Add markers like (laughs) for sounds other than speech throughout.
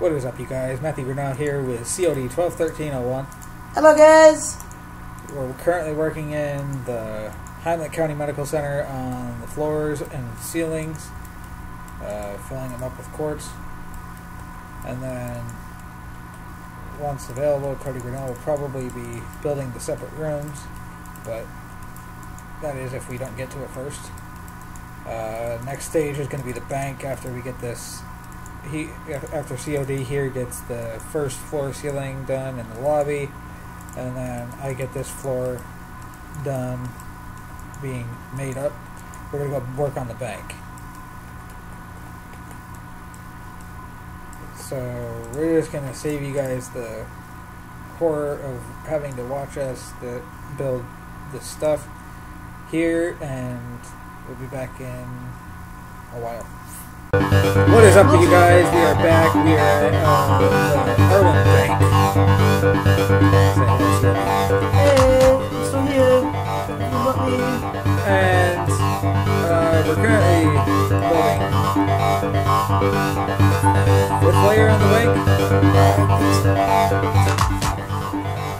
What is up, you guys? Mathew Grinnell here with COD 121301. Hello, guys. We're currently working in the Hamlet County Medical Center on the floors and ceilings, uh, filling them up with quartz. And then, once available, Cody Grinnell will probably be building the separate rooms, but that is if we don't get to it first. Uh, next stage is going to be the bank after we get this. He after COD here gets the first floor ceiling done in the lobby, and then I get this floor done being made up. We're gonna go work on the bank. So we're just gonna save you guys the horror of having to watch us to build this stuff here, and we'll be back in a while. What is up, with you guys? We are back. We are on the Harlem Bank. Hey, I'm still here. And uh, we're currently building fifth layer on the bank.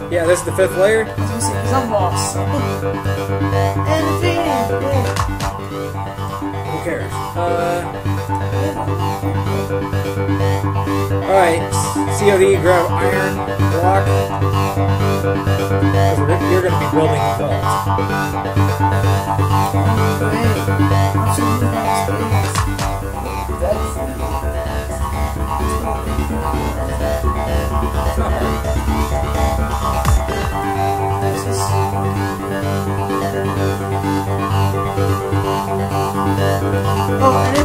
Yeah, this is the fifth layer. Because I'm lost. And the. Who cares? Uh, Alright, COD, grab iron block. 'Cause we're- You're going to be building not hard. Oh,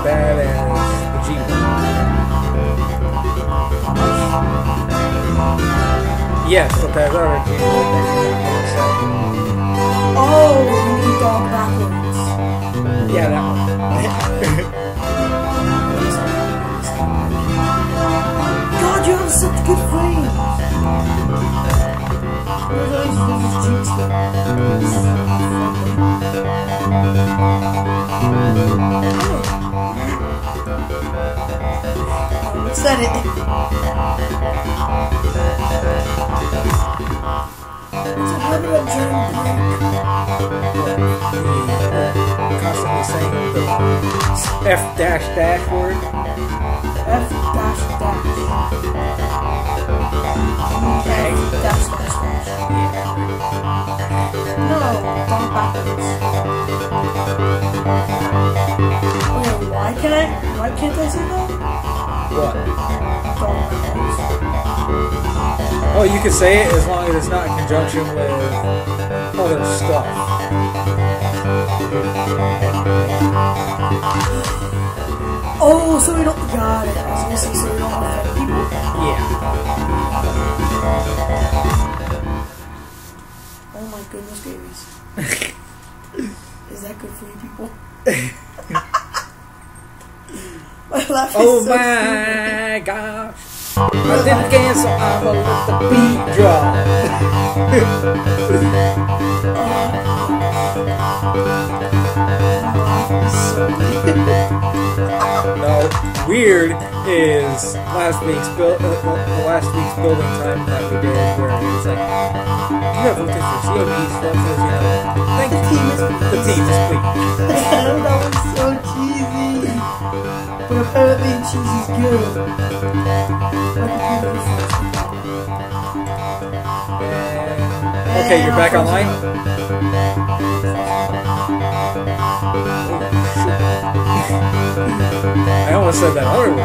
is almost bad as the G. Yes, but that other G word that you don't want to say. Oh, you need dog backwards. Yeah, that one. God, you have such good frames. Congratulations, this is cheats Said it. It's a habit of during Constantly saying the F dash dash word. F dash dash. Okay. Dash dash dash. No, don't backwards. Okay, why can't I? Why can't I say that? What? Oh, you can say it as long as it's not in conjunction with other stuff. Oh, so we don't got it. I was so we don't affect people. Yeah. Oh my goodness, babies. (laughs) Is that good for you people? (laughs) my laugh oh is Oh so my gosh. I did it again, so I'ma let the beat drop. stupid. (laughs) Oh, my laugh is so. Weird is last week's build, uh, the the last week's building time that we did, where it's like, you have looked at your COBs, filters, you know, thank you. Team is The team is complete. (laughs) that was so cheesy. But apparently cheesy's good. And, okay, you're back online. I almost said that other word.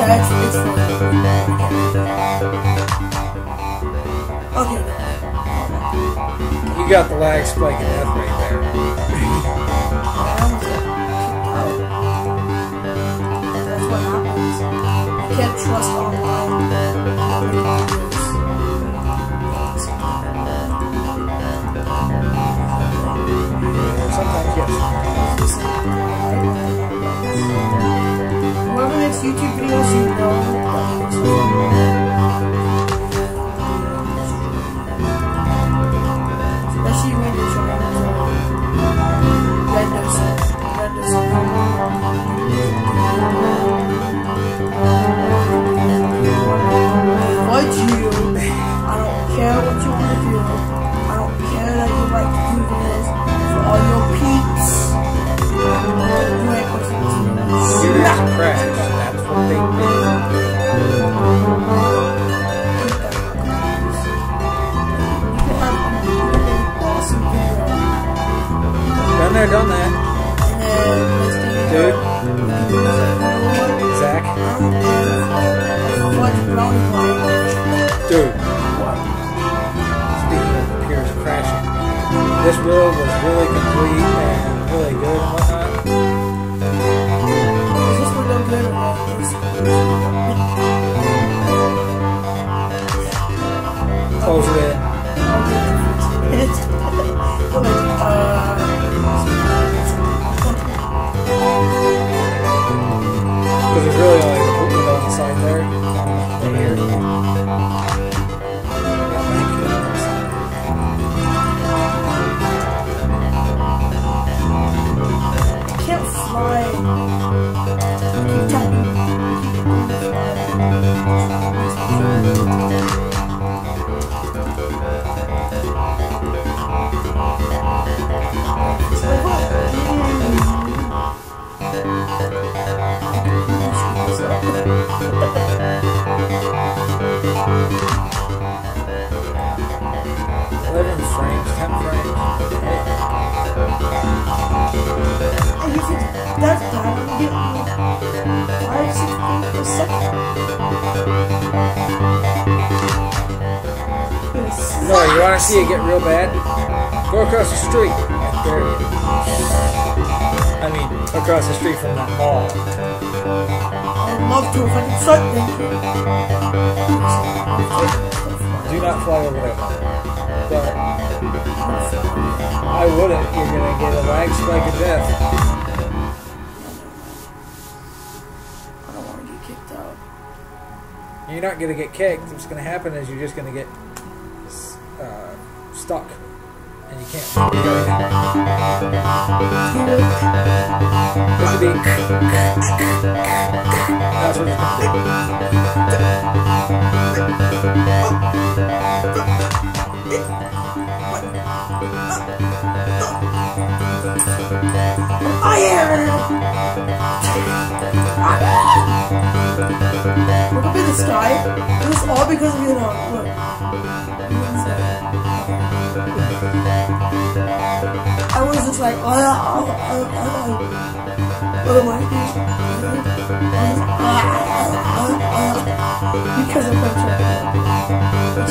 Yeah, it's, it's fine. Okay. You got the lag spike and death right there. That's what happens. You can't trust online. se te trouxe então. Close it 11 frames, 10 frames. No, you want to see it get real bad? Go across the street. There I mean, across the street from that mall. Love to if I start thinking. Do not fly over mall. But I wouldn't. You're gonna get a lag spike of death. I don't want to get kicked out. You're not gonna get kicked. What's gonna happen is you're just gonna get uh, stuck, I am! Look up in the sky. It was all because of you know, look. Just like, oh, oh, oh, oh, I doing? Because of my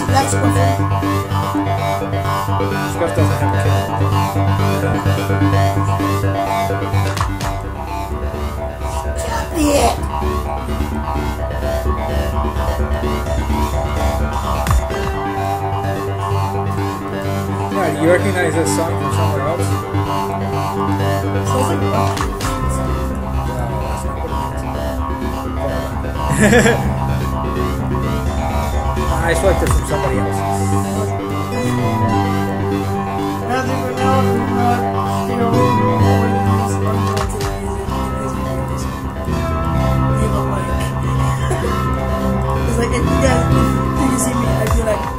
That's my Scruff doesn't have a kid. Yeah, you recognize this song from somewhere else? (laughs) I selected from somebody else. (laughs) like if you guys if you see me, I'd be like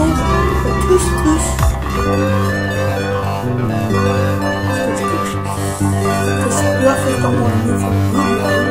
squaffers don't want to move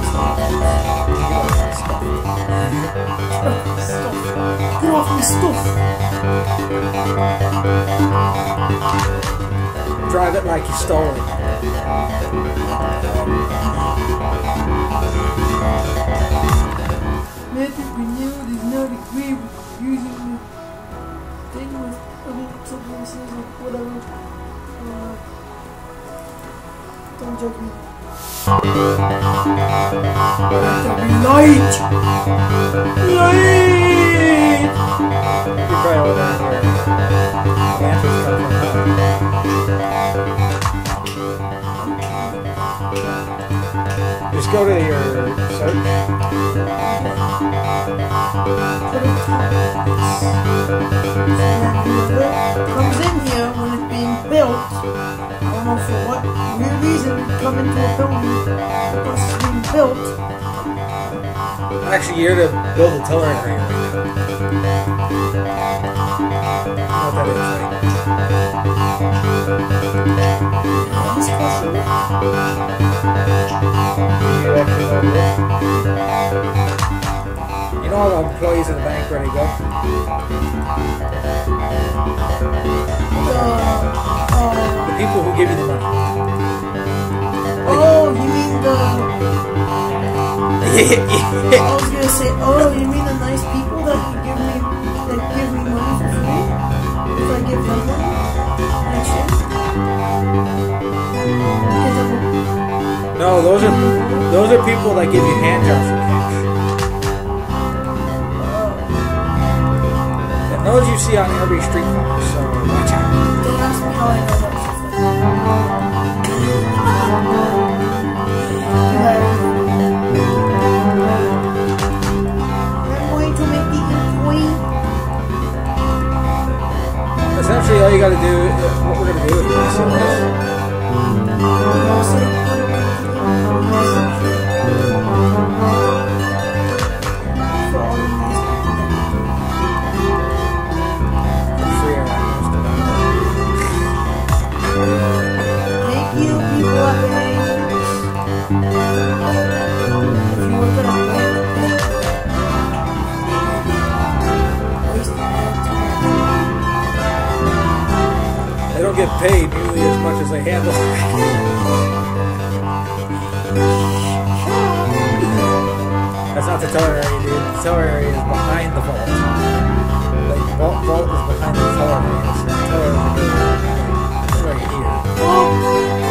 Drive it like you stole it. Magic renewed is not agree with using the thing with other substances or whatever. Uh, don't judge me. Light! Light! You're probably home. Just go to your search. It comes in here when being built, I don't know for what weird reason, come into a building it's being built. Actually, you're to build a teller right now. What that is, right? Question, Do you actually know what it is? You know all the employees at the bank where they go? the, uh, The people who give you the money. oh, you mean the, (laughs) I was gonna say, oh, you mean the nice people that give me, that give me money for free? If I give them money? No, those are those are people that give you hand jobs for cash. Those you see on every street corner, so watch out. Essentially, all you gotta do, what we're gonna do is paid nearly as much as they handle. That's not the teller area, dude. The teller area is behind the vault. Like, vault, vault is behind the teller area. So the teller is right here.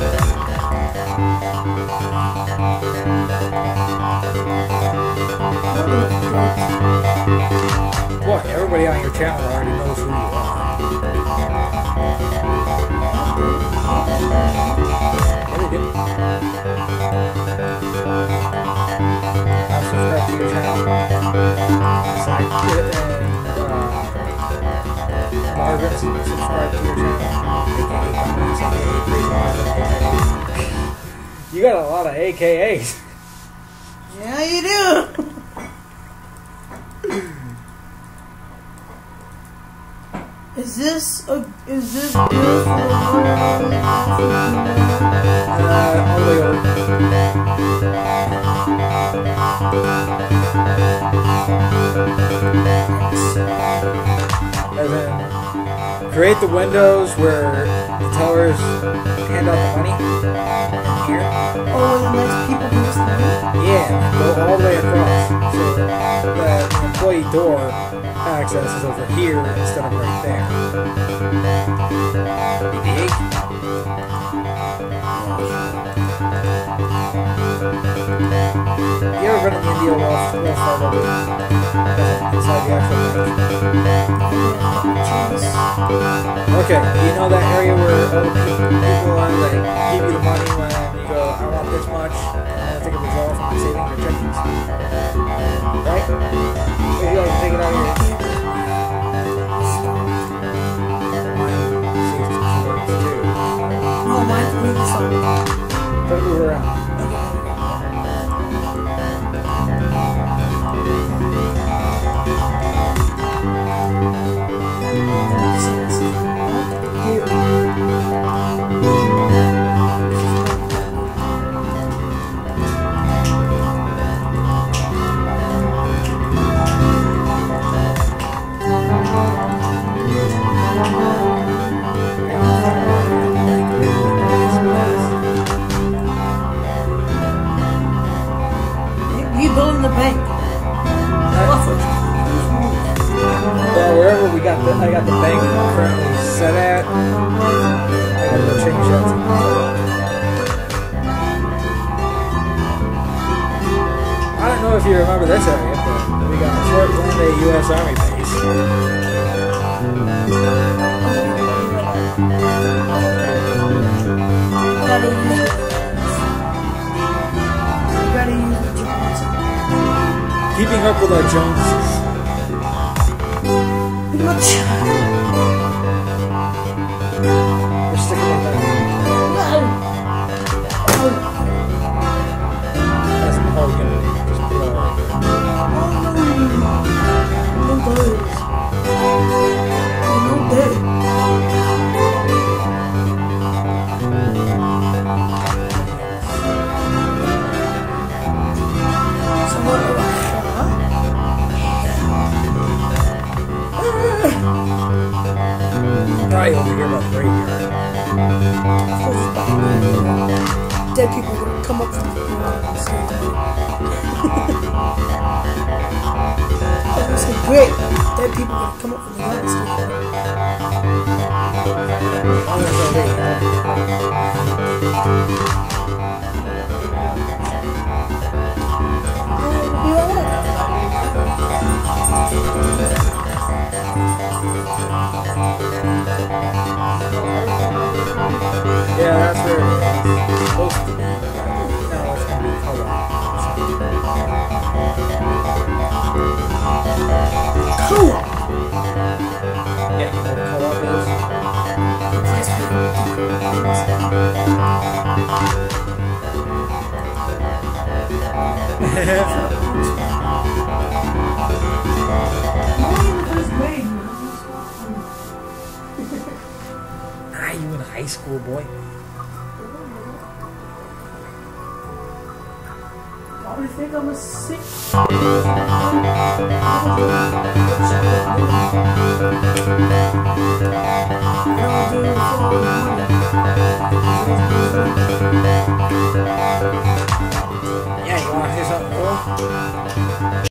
Boy, everybody on your channel already knows who you are. I'm subscribed to your channel. To your channel. You got a lot of AKAs. Yeah, you do. (laughs) Is this a is this good for the Uh, all the way over. As create the windows where the tellers hand out the money. Here. Oh, and there's people who listen. Yeah, go all the way across. So the employee door access is over here instead of right there. Dig? You ever in the India Wells, Wells Fargo building? Inside the actual building? Okay, you know that area where people, people are like give you the money when you go, I want this much, Withdrawal from my savings or checkings. Right? Or you gotta take it out of your bank. Well, wherever we got the, I got the bank currently set at, I gotta change that. I don't know if you remember this area, but we got Fort Glendale U.S. Army base. Keeping up with our Joneses. Great. Dead people gonna come up from the alright. Yeah, that's where Ah, you in high school, boy. Probably think I'm a sick. Yeah, you want to hear something cool?